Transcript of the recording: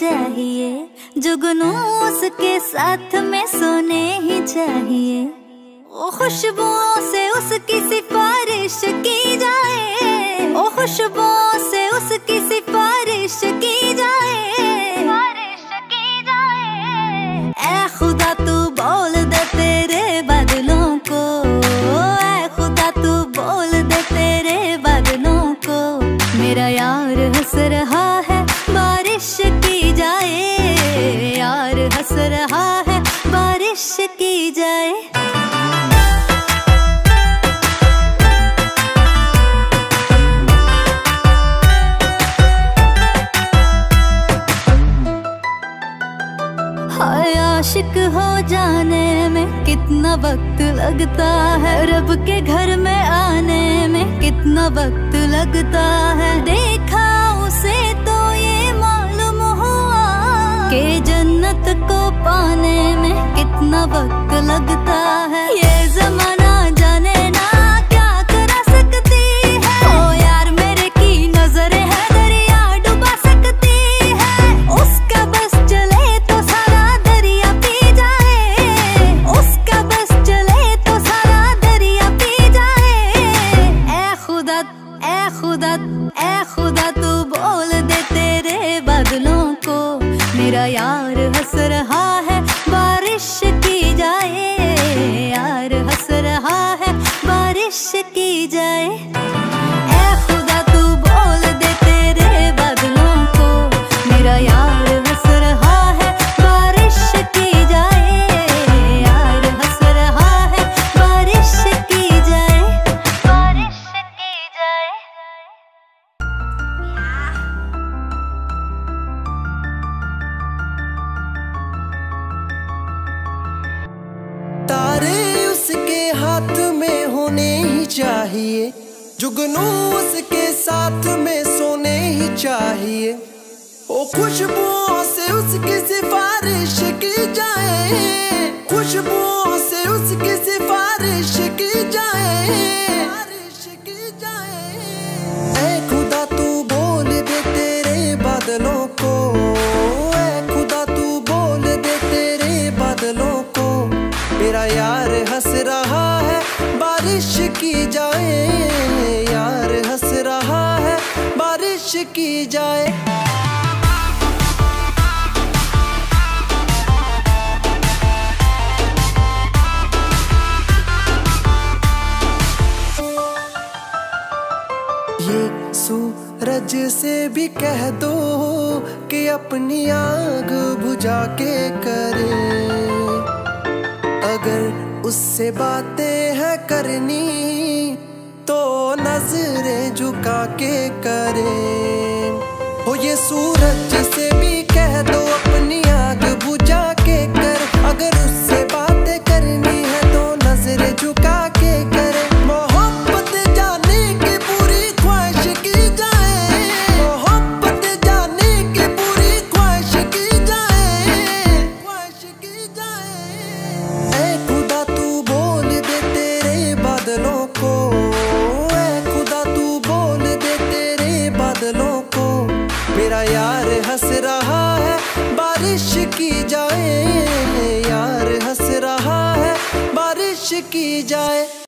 चाहिए। जुगनू उसके साथ में सोने ही चाहिए। खुशबुओं से उसकी सिफारिश हाय आशिक हो जाने में कितना वक्त लगता है? रब के घर में आने में कितना वक्त लगता है? देखा उसे तो ये मालूम हुआ के जन्नत को पाने में कितना वक्त लगता है। ये खुदा, ए खुदा, तू बोल दे तेरे बादलों को। मेरा यार हंस रहा है, बारिश तारे उसके हाथ में होने ही चाहिए। जुगनू उसके साथ में सोने ही चाहिए। ओ खुशबुओं से उसकी सिफारिश की जाए। खुशबुओं से उसकी सिफारिश की जाए। यार हंस रहा है, बारिश की जाए। यार हंस रहा है, बारिश की जाए। ये सूरज से भी कह दो कि अपनी आग बुझा के करे। अगर उससे बातें हैं करनी तो नज़रें झुका के करे। हो ये सूरज जिसे भी कह दो, अपनी आग बुझा के कर। अगर उससे बातें करनी है तो नज़रें झुका के की जाए यार हंस रहा है बारिश की जाए।